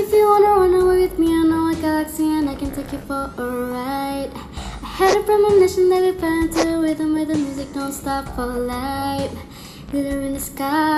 If you wanna run away with me, I know a galaxy and I can take you for a ride. I had a premonition that we fell into a rhythm where the music don't stop for life. Glitter in the sky.